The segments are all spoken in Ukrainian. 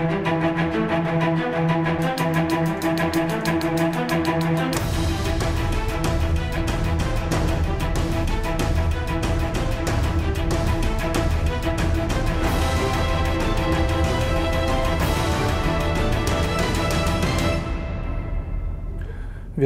Thank you.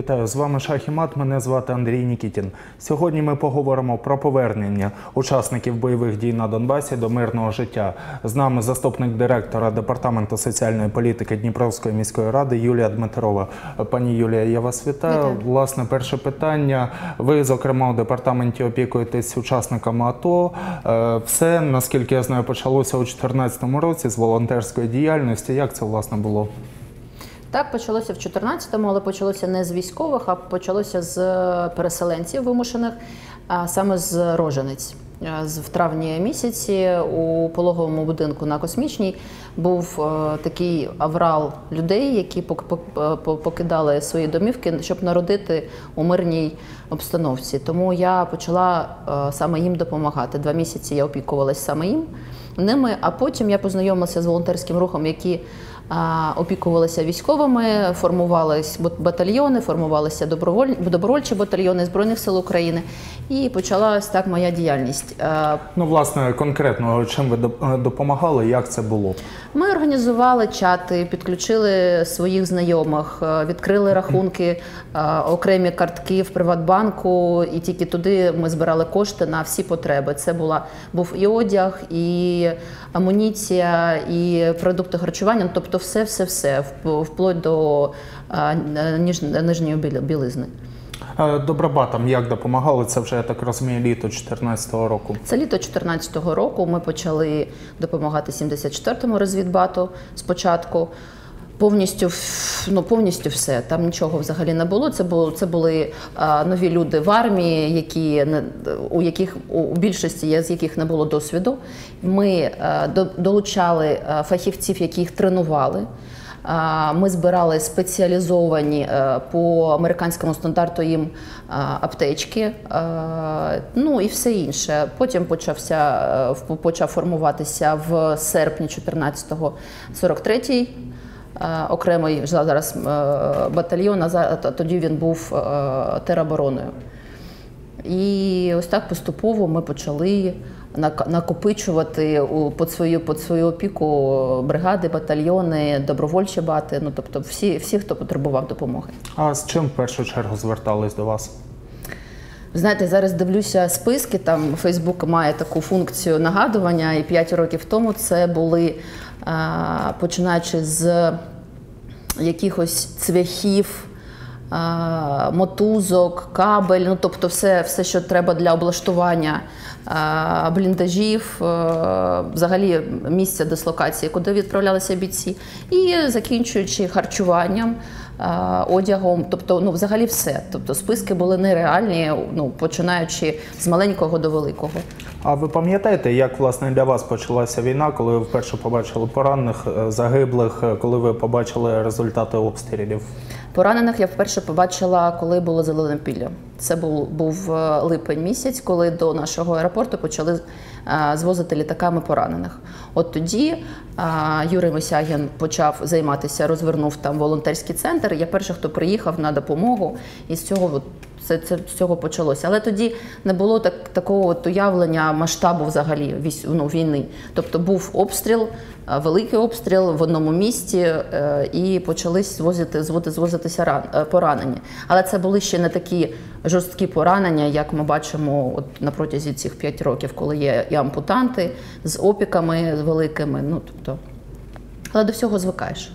Вітаю з вами Шах і Мат. Мене звати Андрій Нікітін. Сьогодні ми поговоримо про повернення учасників бойових дій на Донбасі до мирного життя. З нами заступник директора департаменту соціальної політики Дніпровської міської ради Юлія Дмитрова. Пані Юлія, я вас вітаю. Вітаю. Власне, перше питання. Ви, зокрема, у департаменті опікуєтесь учасниками АТО. Е, Все, наскільки я знаю, почалося у 2014 році з волонтерської діяльності. Як це власне було? Так, почалося в 14-му, але почалося не з військових, а почалося з переселенців вимушених, а саме з рожениць. Е, В травні місяці у пологовому будинку на космічній був е, такий аврал людей, які пок- пок- покидали свої домівки, щоб народити у мирній обстановці. Тому я почала е, саме їм допомагати. Два місяці я опікувалась саме їм ними, а потім я познайомилася з волонтерським рухом, які а, опікувалися військовими, формувались бат- батальйони, формувалися доброволь... добровольчі батальйони Збройних сил України. І почалась так моя діяльність. Е, Ну, власне, конкретно чим ви доп- допомагали, як це було? Ми організували чати, підключили своїх знайомих, е, відкрили рахунки, е, окремі картки в Приватбанку, і тільки туди ми збирали кошти на всі потреби. Це була був і одяг, і амуніція, і продукти харчування. Ну, тобто, все, все, все, вп- вплоть до е, ніж- нижньої біли- білизни. Доброба Добробатам як допомагали? Це вже я так розумію, літо 2014 року. Це літо 2014 року ми почали допомагати 74-му розвідбату спочатку. Повністю ну, повністю все. Там нічого взагалі не було. Це було це були а, нові люди в армії, які не у яких у більшості є з яких не було досвіду. Ми а, до, долучали а, фахівців, які їх тренували. Ми збирали спеціалізовані е, по американському стандарту їм аптечки, ну і все інше. Потім почався е, почав формуватися в серпні 14-го 43-й е, окремий зараз е, батальйон. А тоді він був е, теробороною. І ось так поступово ми почали накопичувати у під свою під свою опіку бригади, батальйони, добровольчі бати. Ну тобто, всі, всі, хто потребував допомоги. А з чим в першу чергу звертались до вас? Знаєте, зараз дивлюся списки. Там Фейсбук має таку функцію нагадування, і 5 років тому це були починаючи з якихось цвяхів. Мотузок, кабель, ну тобто все, все, що треба для облаштування бліндажів, взагалі місця дислокації, куди відправлялися бійці, і закінчуючи харчуванням, одягом, тобто, ну, взагалі все. Тобто списки були нереальні, ну, починаючи з маленького до великого. А ви пам'ятаєте, як власне для вас почалася війна, коли ви вперше побачили поранених, е, загиблих, е, коли ви побачили результати обстрілів? Поранених я вперше побачила, коли було зелене пілля. Це був, був е, липень місяць, коли до нашого аеропорту почали е, звозити літаками поранених. От тоді е, Юрій Мосягін почав займатися, розвернув там волонтерський центр. Я перший, хто приїхав на допомогу, і з цього от, це, це з цього почалося. Але тоді не було так, такого от уявлення масштабу взагалі ну, війни. Тобто був обстріл, е, великий обстріл в одному місті, е, і почали звозити, зводи- звозитися ран, е, поранені. Але це були ще не такі жорсткі поранення, як ми бачимо от на протязі цих 5 років, коли є і ампутанти з опіками великими. Ну, тобто, але до всього звикаєш.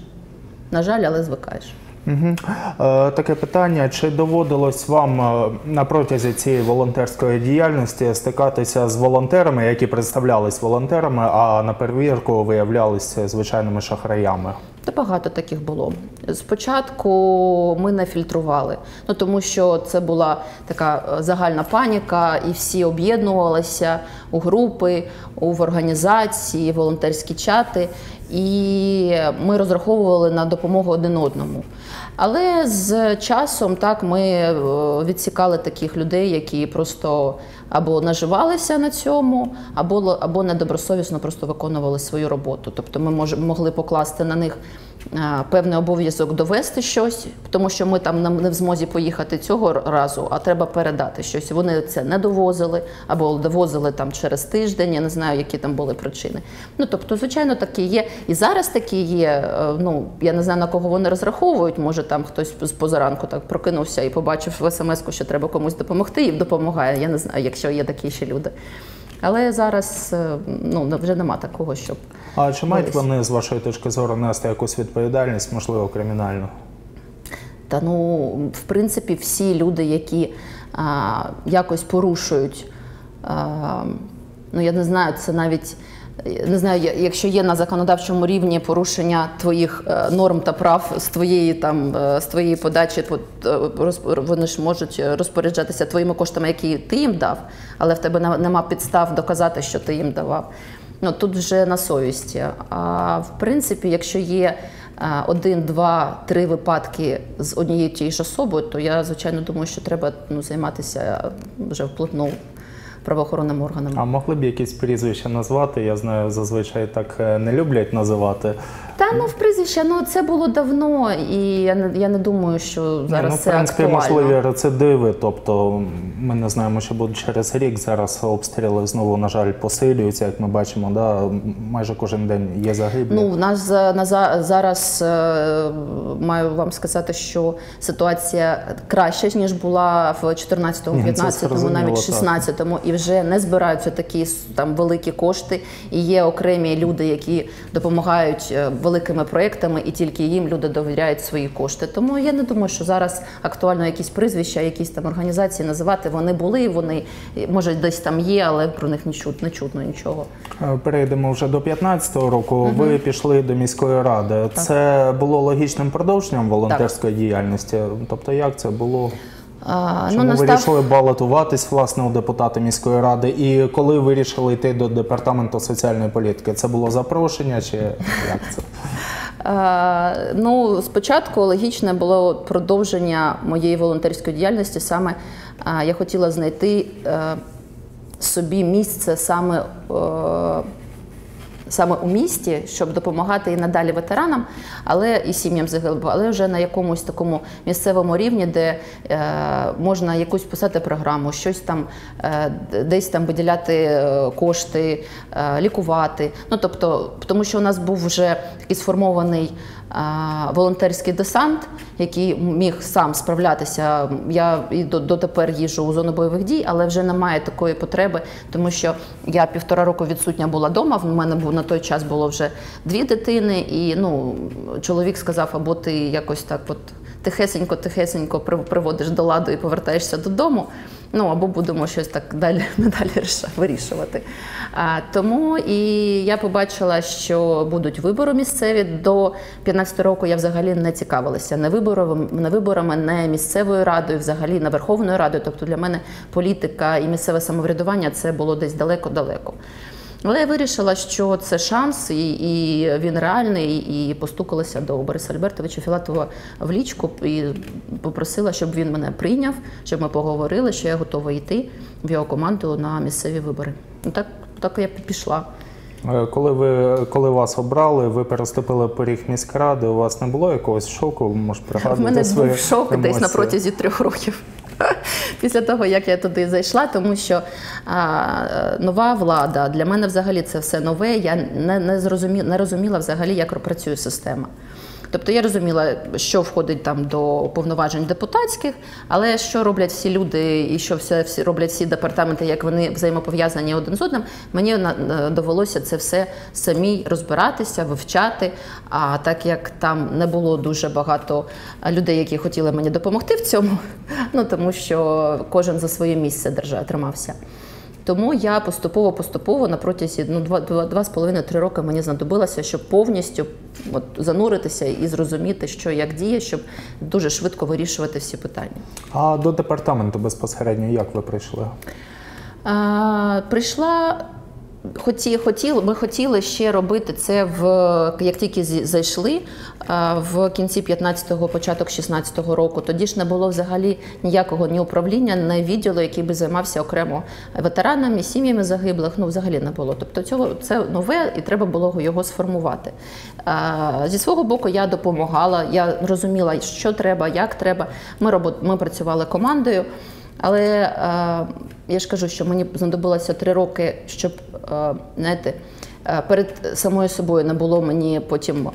На жаль, але звикаєш. Е, таке питання: чи доводилось вам е, на протязі цієї волонтерської діяльності стикатися з волонтерами, які представлялись волонтерами, а на перевірку виявлялися звичайними шахраями? Та багато таких було. Спочатку ми не фільтрували, ну тому що це була така е, загальна паніка, і всі об'єднувалися у групи, в організації, волонтерські чати, і ми розраховували на допомогу один одному. Але з часом так ми е, відсікали таких людей, які просто або наживалися на цьому, або, або недобросовісно просто виконували свою роботу. Тобто ми мож, могли покласти на них певний обов'язок довести щось, тому що ми там не в змозі поїхати цього разу, а треба передати щось. Вони це не довозили або довозили там через тиждень. Я не знаю, які там були причини. Ну тобто, звичайно, такі є. І зараз такі є. е, Ну я не знаю на кого вони розраховують. Може, там хтось з позаранку так прокинувся і побачив в смс-ку, що треба комусь допомогти, і допомагає. Я не знаю, якщо є такі ще люди. Але зараз е, ну вже нема такого, щоб А чи мають вони з вашої точки зору нести якусь відповідальність, можливо, кримінальну? Та ну, в принципі, всі люди, які а, якось порушують, а, ну я не знаю, це навіть не знаю, якщо є на законодавчому рівні порушення твоїх е, норм та прав з твоєї там е, з твоєї подачі, е, вони ж можуть розпоряджатися твоїми коштами, які ти їм дав, але в тебе нема підстав доказати, що ти їм давав. Ну тут вже на совісті. А в принципі, якщо є один, два, три випадки з однією тією ж особою, то я звичайно думаю, що треба ну, займатися вже вплотну правоохоронними органам. А могли б якісь прізвища назвати? Я знаю, зазвичай так е, не люблять називати. Та ну в прізвище, ну це було давно, і я не я не думаю, що зараз Ні, ну, в це принципі, актуально. можливі рецидиви. Тобто, ми не знаємо, що буде через рік. Зараз обстріли знову, на жаль, посилюються, як ми бачимо. Да? Майже кожен день є загиблі. Ну, в нас на за- зараз е, маю вам сказати, що ситуація краща ніж була в 14-му, 15-му, навіть так. 16-му, і вже не збираються такі там великі кошти. І є окремі люди, які допомагають е, великими проектами, і тільки їм люди довіряють свої кошти. Тому я не думаю, що зараз актуально якісь прізвища, якісь там організації називати. Вони були, вони може десь там є, але про них не чутно, не чутно нічого. Перейдемо вже до 15-го року. Ви пішли до міської ради. Це було логічним продовженням волонтерської діяльності. Тобто, як це було? А, Чому ну, настав... вирішили балотуватись власне у депутати міської ради? І коли вирішили йти до департаменту соціальної політики? Це було запрошення чи як це? Е, Ну, спочатку логічне було продовження моєї волонтерської діяльності. Саме е, я хотіла знайти е, собі місце саме. Саме у місті, щоб допомагати і надалі ветеранам, але і сім'ям загиблих, але вже на якомусь такому місцевому рівні, де е, можна якусь писати програму, щось там е, десь там виділяти е, кошти, е, лікувати. Ну тобто, тому що у нас був вже такий сформований волонтерський десант, який міг сам справлятися. Я і до, дотепер їжджу у зону бойових дій, але вже немає такої потреби, тому що я півтора року відсутня була вдома. В мене був на той час було вже дві дитини, і ну чоловік сказав, або ти якось так, от тихесенько, тихесенько приводиш до ладу і повертаєшся додому. Ну або будемо щось так далі надалі вирішувати. А, тому і я побачила, що будуть вибори місцеві. До 15 року я взагалі не цікавилася не виборами, не виборами, не місцевою радою, взагалі не Верховною Радою. Тобто для мене політика і місцеве самоврядування це було десь далеко-далеко. Але я вирішила, що це шанс, і, і він реальний, і постукалася до Бориса Альбертовича Філатова в лічку і попросила, щоб він мене прийняв, щоб ми поговорили, що я готова йти в його команду на місцеві вибори. Ну, Так, так я пішла. Е, Коли ви коли вас обрали, ви переступили поріг міськради, у вас не було якогось шоку? Може, пригадувати мене свої був шок десь на протязі трьох років. Після того, як я туди зайшла, тому що а, нова влада для мене взагалі це все нове. Я не, не, зрозумі, не розуміла взагалі, як працює система. Тобто я розуміла, що входить там до повноважень депутатських, але що роблять всі люди і що все всі роблять всі департаменти, як вони взаємопов'язані один з одним, мені довелося це все самій розбиратися, вивчати. А так як там не було дуже багато людей, які хотіли мені допомогти в цьому, ну тому що кожен за своє місце держа тримався. Тому я поступово поступово на протязі ну, два, з половиною три роки мені знадобилося, щоб повністю от, зануритися і зрозуміти, що як діє, щоб дуже швидко вирішувати всі питання. А до департаменту безпосередньо як ви прийшли? А, прийшла Хоті, хотіли, ми хотіли ще робити це в як тільки зайшли в кінці 15-го, початок 16-го року. Тоді ж не було взагалі ніякого ні управління, ні відділу, який би займався окремо ветеранами, сім'ями загиблих. Ну взагалі не було. Тобто цього це нове і треба було його сформувати. Зі свого боку я допомагала. Я розуміла, що треба, як треба. Ми робот, ми працювали командою. Але е, я ж кажу, що мені знадобилося три роки, щоб е, знаєте, е, перед самою собою не було мені потім е,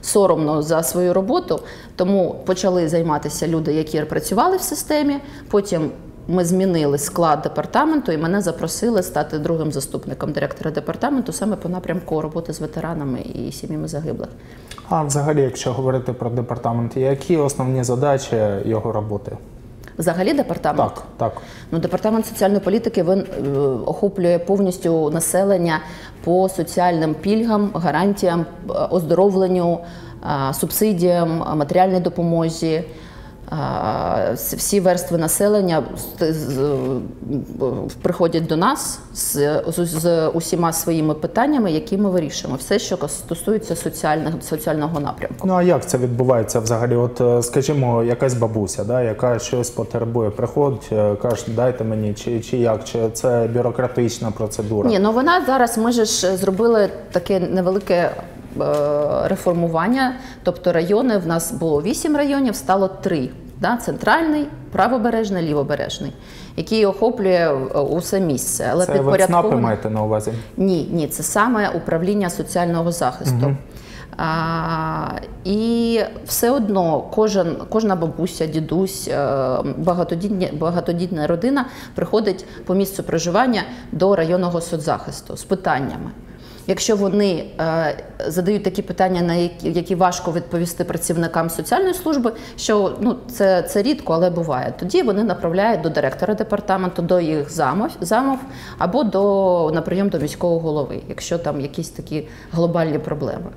соромно за свою роботу. Тому почали займатися люди, які працювали в системі. Потім ми змінили склад департаменту, і мене запросили стати другим заступником директора департаменту саме по напрямку роботи з ветеранами і сім'ями загиблих. А взагалі, якщо говорити про департамент, які основні задачі його роботи? Взагалі, департамент Так, так. Ну, департамент соціальної політики він е, охоплює повністю населення по соціальним пільгам, гарантіям, е, оздоровленню, е, субсидіям, матеріальній допомозі. Всі верстви населення приходять до нас з, з, з усіма своїми питаннями, які ми вирішуємо. Все, що стосується соціальних, соціального напрямку. Ну а як це відбувається взагалі? От, е, скажімо, якась бабуся, да, яка щось потребує, приходить, е, каже, дайте мені, чи, чи як, чи це бюрократична процедура? Ні, ну вона зараз ми ж зробили таке невелике реформування. Тобто райони в нас було вісім районів, стало три. Да? Центральний, правобережний, лівобережний, який охоплює е, усе місце. Але це ви ЦНАПи маєте на увазі? Ні, ні, це саме управління соціального захисту. А, і все одно кожен, кожна бабуся, дідусь, е, багатодітні, багатодітна родина приходить по місцю проживання до районного соцзахисту з питаннями. Якщо вони е, задають такі питання, на які, які важко відповісти працівникам соціальної служби, що ну це, це рідко, але буває. Тоді вони направляють до директора департаменту, до їх замов, замов або до на прийом до міського голови, якщо там якісь такі глобальні проблеми.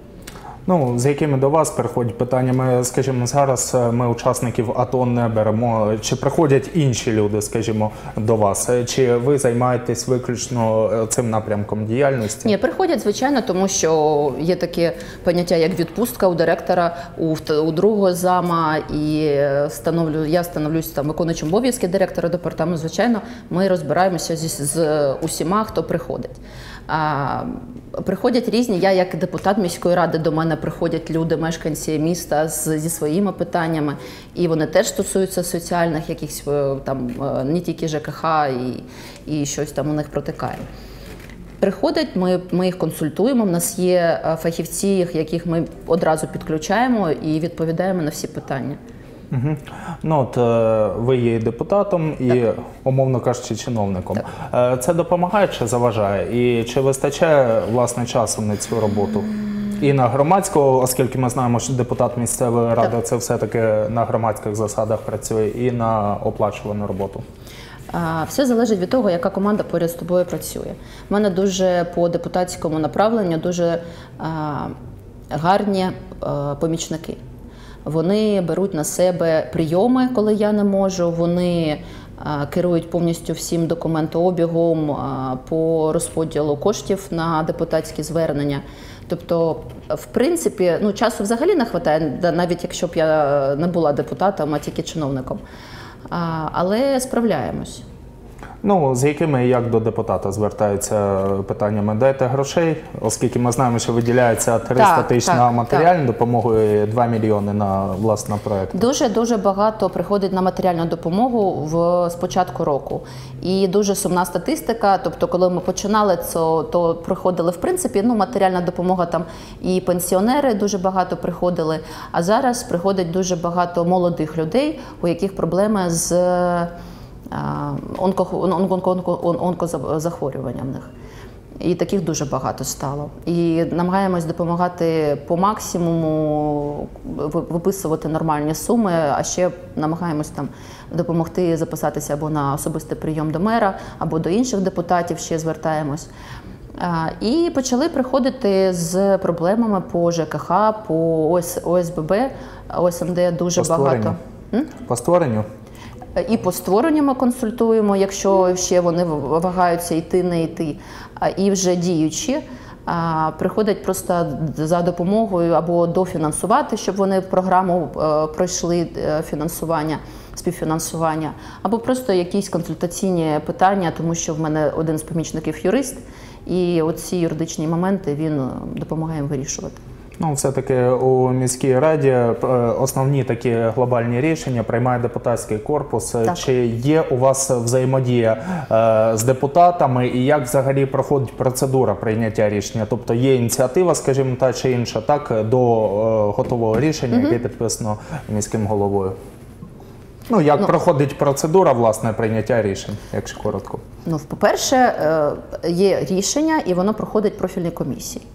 Ну, з якими до вас приходять питання? Ми, скажімо, зараз е, ми учасників АТО не беремо. Чи приходять інші люди, скажімо, до вас? Е, Чи ви займаєтесь виключно е, цим напрямком діяльності? Ні, приходять звичайно, тому що є таке поняття, як відпустка у директора, у, у другого зама, і становлю я становлюсь там виконуючим обов'язки директора департаменту. Звичайно, ми розбираємося зі з усіма, хто приходить. Приходять різні. Я, як депутат міської ради, до мене приходять люди, мешканці міста з, зі своїми питаннями, і вони теж стосуються соціальних якихось е, там е, не тільки ЖКХ і, і щось там у них протикає. Приходять, ми, ми їх консультуємо. У нас є е, фахівці, яких ми одразу підключаємо і відповідаємо на всі питання. Угу. Ну от е, ви є депутатом і, умовно кажучи, чиновником. Е, Це допомагає чи заважає? І чи вистачає власне часу на цю роботу? І на громадського, оскільки ми знаємо, що депутат місцевої ради це все-таки на громадських засадах працює, і на оплачувану роботу. Все залежить від того, яка команда поряд з тобою працює. У мене дуже по депутатському направленню дуже гарні помічники. Вони беруть на себе прийоми, коли я не можу. Вони керують повністю всім документообігом по розподілу коштів на депутатські звернення. Тобто, в принципі, ну часу взагалі не вистачає, навіть якщо б я не була депутатом, а тільки чиновником. Але справляємось. Ну, з якими як до депутата звертаються питаннями? Дайте грошей, оскільки ми знаємо, що виділяється 300 Так, тисяч так, на так. матеріальну допомогу і 2 мільйони на власне проект. Дуже дуже багато приходить на матеріальну допомогу в з початку року. І дуже сумна статистика. Тобто, коли ми починали, то, то приходили в принципі ну, матеріальна допомога там і пенсіонери дуже багато приходили. А зараз приходить дуже багато молодих людей, у яких проблеми з онко, онко, онко, онко, в них. І таких дуже багато стало. І намагаємось допомагати по максимуму, виписувати нормальні суми, а ще намагаємось там допомогти записатися або на особистий прийом до мера, або до інших депутатів ще звертаємось. І почали приходити з проблемами по ЖКХ, по ОС, ОСББ, ОСМД дуже По багато. По створенню? І по створенню ми консультуємо, якщо ще вони вагаються йти, не йти. І вже діючі приходять просто за допомогою або дофінансувати, щоб вони програму е, пройшли е, фінансування, співфінансування, або просто якісь консультаційні питання, тому що в мене один з помічників юрист, і оці юридичні моменти він е, допомагає їм вирішувати. Ну, все-таки у міській раді е, основні такі глобальні рішення приймає депутатський корпус. Так. Чи є у вас взаємодія е, з депутатами, і як взагалі проходить процедура прийняття рішення? Тобто є ініціатива, скажімо, та чи інша, так до е, готового рішення, яке підписано міським головою. Ну, як Ну. проходить процедура власне прийняття рішень, якщо коротко? Ну, по-перше, е, є рішення, і воно проходить профільні комісії.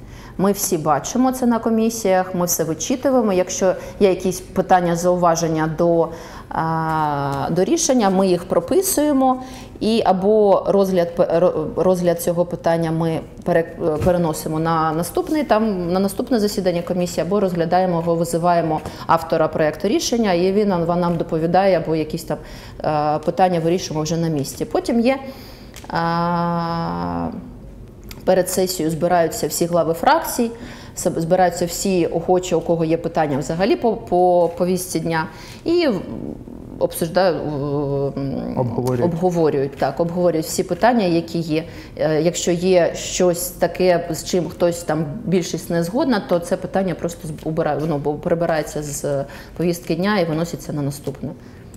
Ми всі бачимо це на комісіях, ми все вичитуємо. Якщо є якісь питання, зауваження до, до рішення, ми їх прописуємо, і або розгляд, розгляд цього питання ми переносимо на наступний там на наступне засідання комісії, або розглядаємо його, визиваємо автора проекту рішення, і він нам, доповідає, або якісь там е, питання вирішуємо вже на місці. Потім є. Перед сесією збираються всі глави фракцій, збираються всі охочі, у кого є питання взагалі по, по повістці дня, і Обговорюють. обговорюють, так, обговорюють всі питання, які є. Е, Якщо є щось таке, з чим хтось там більшість не згодна, то це питання просто убирає, воно бо прибирається з повістки дня і виноситься на наступне.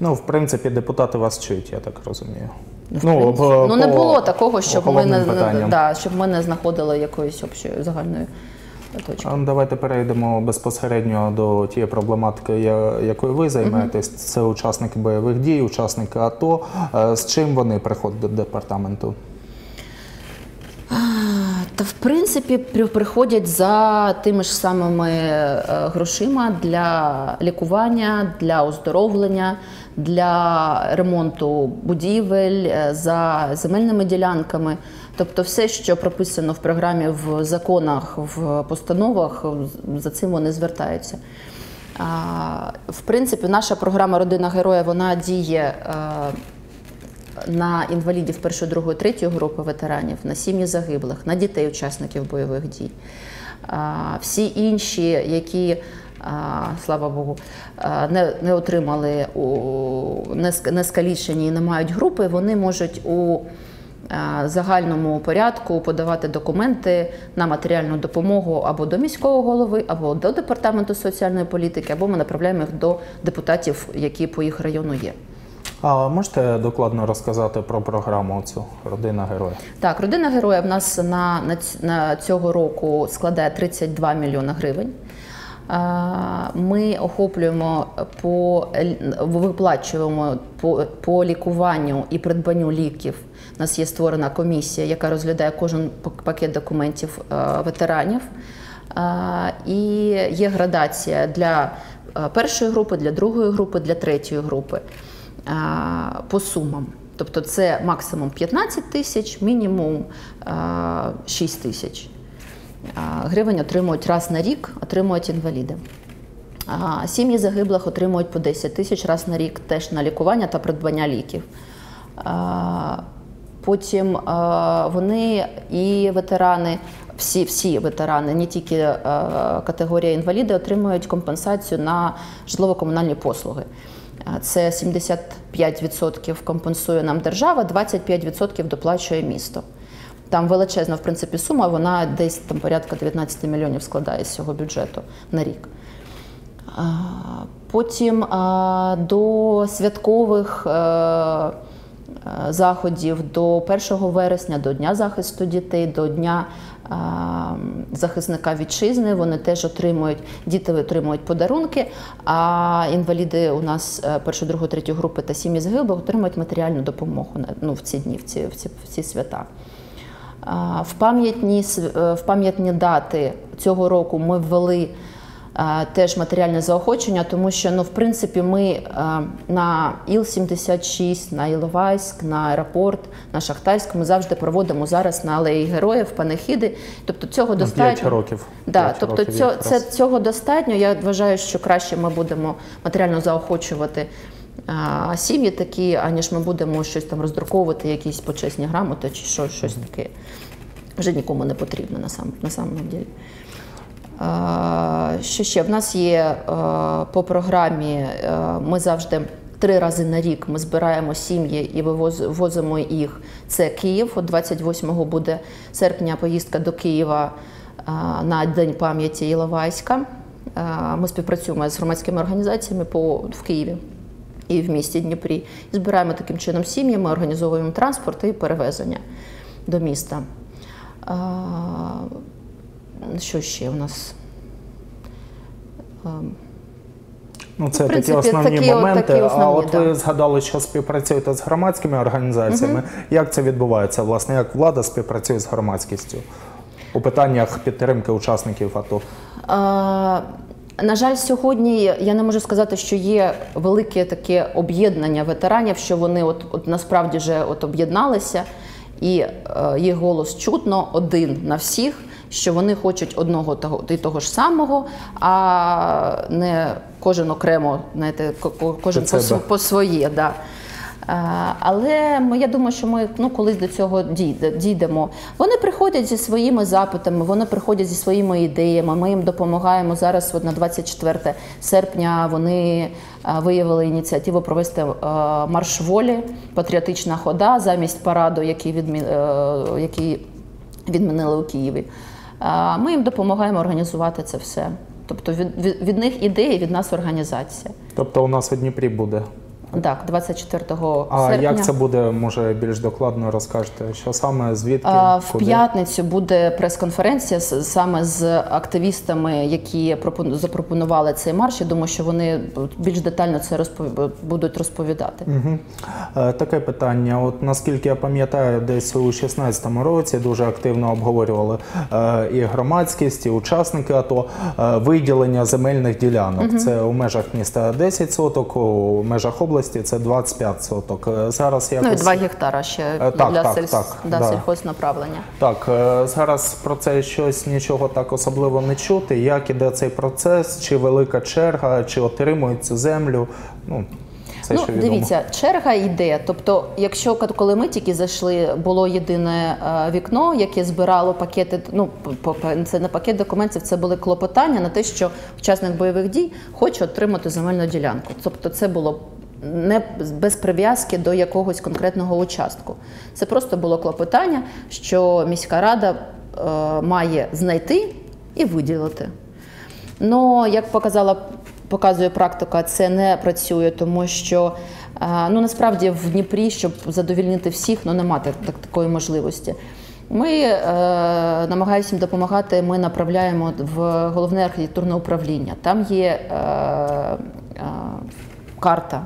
Ну, в принципі, депутати вас чують, я так розумію. Ну, в принципі. по- ну не було такого, щоб ми не, питанням. да, щоб ми не знаходили якоїсь общої загальної точки. А Давайте перейдемо безпосередньо до тієї проблематики, якою ви займаєтесь. Це учасники бойових дій, учасники АТО. З чим вони приходять до департаменту? Та в принципі при- приходять за тими ж самими е, грошима для лікування, для оздоровлення, для ремонту будівель, е, за земельними ділянками. Тобто, все, що прописано в програмі, в законах, в постановах, за цим вони звертаються. В принципі, наша програма Родина героя вона діє е, на інвалідів першої, другої, третьої групи ветеранів, на сім'ї загиблих, на дітей учасників бойових дій. Всі інші, які, слава Богу, не, не отримали у- не скалічені і не мають групи, вони можуть у загальному порядку подавати документи на матеріальну допомогу або до міського голови, або до департаменту соціальної політики, або ми направляємо їх до депутатів, які по їх району є. А можете докладно розказати про програму цю Родина героя? Так, родина героя в нас на, на, на цього року складає 32 мільйони гривень. Ми охоплюємо по виплачуємо по, по лікуванню і придбанню ліків. У нас є створена комісія, яка розглядає кожен пакет документів е, ветеранів. І є градація для е, першої групи, для другої групи, для третьої групи по сумам. Тобто це максимум 15 тисяч, мінімум 6 тисяч гривень отримують раз на рік, отримують інваліди. Сім'ї загиблих отримують по 10 тисяч раз на рік теж на лікування та придбання ліків. Потім вони і ветерани, всі, всі ветерани, не тільки категорія інваліди, отримують компенсацію на житлово-комунальні послуги. Це 75% компенсує нам держава, 25% доплачує місто. Там величезна, в принципі, сума, вона десь там порядка 19 мільйонів складає з цього бюджету на рік. Потім до святкових е, е, заходів до 1 вересня, до Дня захисту дітей, до Дня захисника вітчизни вони теж отримують, діти отримують подарунки, а інваліди у нас е, першої, другої, третьої групи та сім'ї загиблих отримують матеріальну допомогу ну, в ці дні, в ці, в ці, в ці свята. В пам'ятні е, в пам'ятні дати цього року ми ввели теж матеріальне заохочення, тому що ну, в принципі ми на Іл-76, на Іловайськ, на аеропорт, на Шахтарськ ми завжди проводимо зараз на алеї героїв, панихиди. Тобто цього достатньо. 5 років. Да, П'ять тобто років цього, це, цього достатньо. Я вважаю, що краще ми будемо матеріально заохочувати сім'ї такі, аніж ми будемо щось там роздруковувати, якісь почесні грамоти чи що, щось таке. Вже нікому не потрібно на, сам, на ділі. Що ще? В нас є е, по програмі, е, ми завжди три рази на рік ми збираємо сім'ї і вивоз- вивозимо їх. Це Київ. От 28-го буде серпня поїздка до Києва е, на День пам'яті Іловайська. Ми співпрацюємо з громадськими організаціями в Києві і в місті Дніпрі. І збираємо таким чином сім'ї, ми організовуємо транспорт і перевезення до міста. Що ще у нас? Ем, Ну, це В принципі, такі основні такі моменти. такі а основні, от да. ви згадали, що співпрацюєте з громадськими організаціями. Як це відбувається? Власне, як влада співпрацює з громадськістю у питаннях підтримки учасників АТО? А, на жаль, сьогодні я не можу сказати, що є велике таке об'єднання ветеранів, що вони от, от насправді вже от об'єдналися, і е, їх голос чутно один на всіх, що вони хочуть одного того і того ж самого, а не кожен окремо, знаєте, ко- ко- кожен по, по своє. Да. Але ми- я думаю, що ми ну, колись до цього дійдемо. Вони приходять зі своїми запитами, вони приходять зі своїми ідеями. Ми їм допомагаємо зараз. От на 24 серпня вони виявили ініціативу провести марш волі, патріотична хода замість параду, який, відмі... е, який відмінили у Києві. Ми їм допомагаємо організувати це все. Тобто від, від, від них ідеї, від нас організація. Тобто у нас у Дніпрі буде. Так, 24 А серпня. як це буде, може більш докладно розкажете? Що саме, звідки? А, В куди? п'ятницю буде прес-конференція саме з активістами, які пропон- запропонували цей марш. Я думаю, що вони більш детально це розпов- будуть розповідати. Е, Таке питання. От наскільки я пам'ятаю, десь у 16-му році дуже активно обговорювали е, і громадськість, і учасники АТО е, виділення земельних ділянок. Це у межах міста 10 соток, у межах області це 25 соток. Е, Зараз якось Ну і 2 гектара ще Е, так, для так, сельс... так, да, да. сільхознаправлення. так. е, Зараз про це щось нічого так особливо не чути. Як іде цей процес? Чи велика черга, чи отримують цю землю? Ну це ну, дивіться, черга йде. Тобто, якщо коли ми тільки зайшли, було єдине вікно, яке збирало пакети. Ну це не пакет документів, це були клопотання на те, що учасник бойових дій хоче отримати земельну ділянку. Тобто, це було. Не без прив'язки до якогось конкретного участку. Це просто було клопотання, що міська рада е, має знайти і виділити. Ну, як показала, показує практика, це не працює, тому що е, ну, насправді в Дніпрі, щоб задовільнити всіх, ну немає так, такої можливості. Ми е, намагаємося допомагати. Ми направляємо в головне архітектурне управління. Там є е, е, карта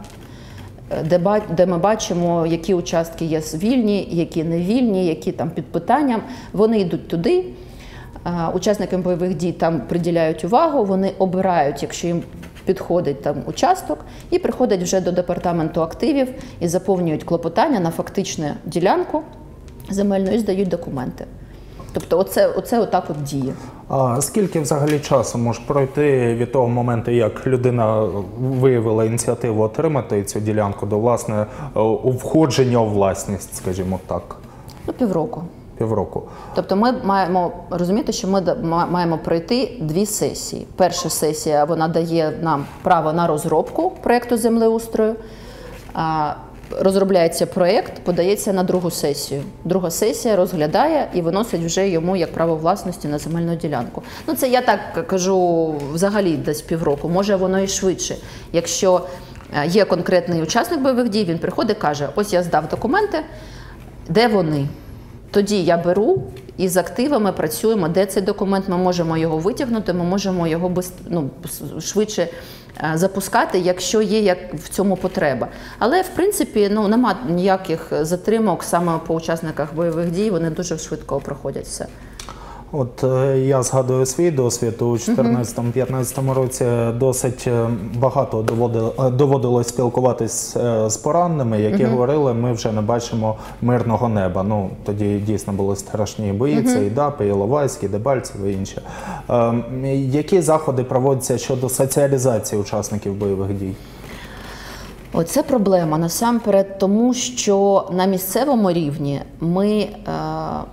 де, ми бачимо, які участки є вільні, які не вільні, які там під питанням. Вони йдуть туди. Учасникам бойових дій там приділяють увагу, вони обирають, якщо їм підходить там участок, і приходять вже до департаменту активів і заповнюють клопотання на фактичну ділянку земельну і здають документи. Тобто, оце, оце отак от діє. А скільки взагалі часу може пройти від того моменту, як людина виявила ініціативу отримати цю ділянку до власне входження у власність, скажімо так, Ну, півроку. півроку? Тобто ми маємо розуміти, що ми маємо пройти дві сесії. Перша сесія вона дає нам право на розробку проєкту землеустрою. Розробляється проєкт, подається на другу сесію. Друга сесія розглядає і виносить вже йому як право власності на земельну ділянку. Ну це я так кажу взагалі десь півроку. Може воно і швидше. Якщо е, є конкретний учасник бойових дій, він приходить, каже: ось я здав документи, де вони? Тоді я беру і з активами працюємо. Де цей документ? Ми можемо його витягнути, ми можемо його ну, швидше е, запускати, якщо є як в цьому потреба. Але в принципі ну, нема ніяких затримок саме по учасниках бойових дій. Вони дуже швидко проходять все. От е, я згадую свій досвід у 2014-2015 році. Досить е, багато е, доводилось спілкуватись з пораненими, які говорили, ми вже не бачимо мирного неба. Ну тоді дійсно були страшні бої. Це і ДАПи, і Іловайський, і Дебальцево і інші. Е, які заходи проводяться щодо соціалізації учасників бойових дій? Оце проблема насамперед, тому що на місцевому рівні ми, е,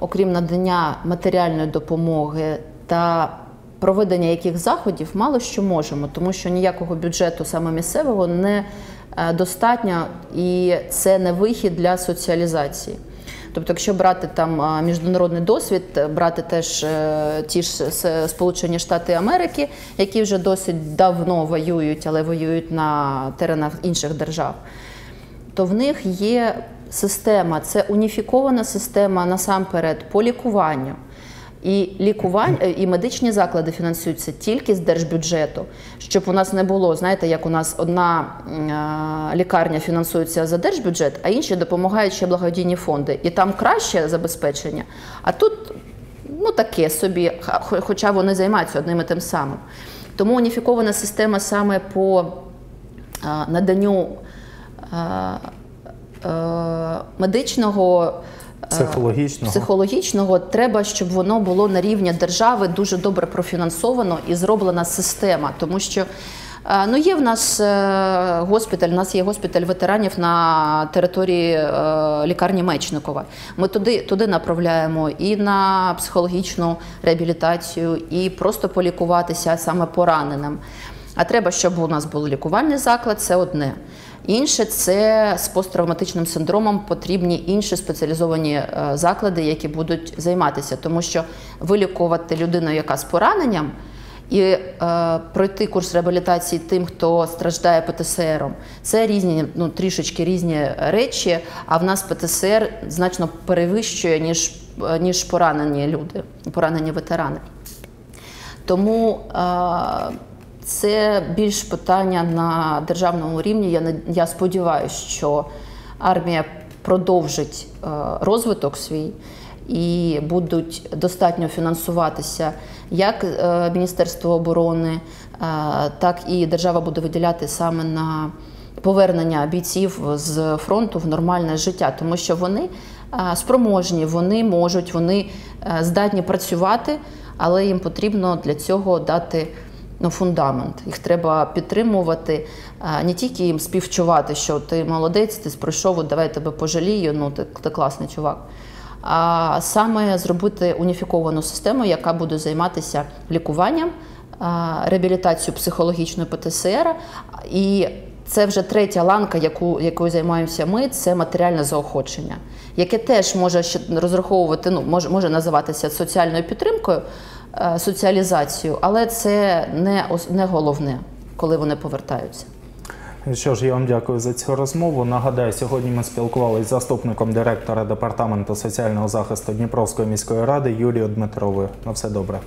окрім надання матеріальної допомоги та проведення яких заходів, мало що можемо, тому що ніякого бюджету саме місцевого не е, достатньо, і це не вихід для соціалізації. Тобто, якщо брати там міжнародний досвід, е, брати теж е, ті ж Сполучені Штати Америки, які вже досить давно воюють, але воюють на теренах інших держав, то в них є система, це уніфікована система насамперед по лікуванню. І лікування і медичні заклади фінансуються тільки з держбюджету, щоб у нас не було, знаєте, як у нас одна лікарня фінансується за держбюджет, а інші допомагають ще благодійні фонди. І там краще забезпечення. А тут ну таке собі, хоча вони займаються одним і тим самим. Тому уніфікована система саме по наданню е, медичного. Психологічного. психологічного треба, щоб воно було на рівні держави дуже добре профінансовано і зроблена система, тому що. е, Ну, є в нас е, госпіталь, у нас є госпіталь ветеранів на території е, лікарні Мечникова. Ми туди, туди направляємо і на психологічну реабілітацію, і просто полікуватися саме пораненим. А треба, щоб у нас був лікувальний заклад, це одне. Інше це з посттравматичним синдромом потрібні інші спеціалізовані е, заклади, які будуть займатися, тому що вилікувати людину, яка з пораненням, і е, пройти курс реабілітації тим, хто страждає ПТСРом, це різні, ну трішечки різні речі. А в нас ПТСР значно перевищує ніж, е, ніж поранені люди, поранені ветерани. Тому е, це більш питання на державному рівні. Я, я сподіваюся, що армія продовжить е, розвиток свій і будуть достатньо фінансуватися як е, Міністерство оборони, е, так і держава буде виділяти саме на повернення бійців з фронту в нормальне життя, тому що вони спроможні, вони можуть, вони здатні працювати, але їм потрібно для цього дати ну, фундамент. Їх треба підтримувати, е, не тільки їм співчувати, що ти молодець, ти пройшов, от давай тебе пожалію, ну ти, ти класний чувак. А саме зробити уніфіковану систему, яка буде займатися лікуванням, е, реабілітацією психологічної ПТСР. І це вже третя ланка, яку, якою займаємося ми, це матеріальне заохочення, яке теж може розраховувати, ну може, може називатися соціальною підтримкою, е, соціалізацією, але це не, не головне, коли вони повертаються. Що ж, я вам дякую за цю розмову. Нагадаю, сьогодні ми спілкувалися з заступником директора департаменту соціального захисту Дніпровської міської ради Юлією Дмитровою. На все добре.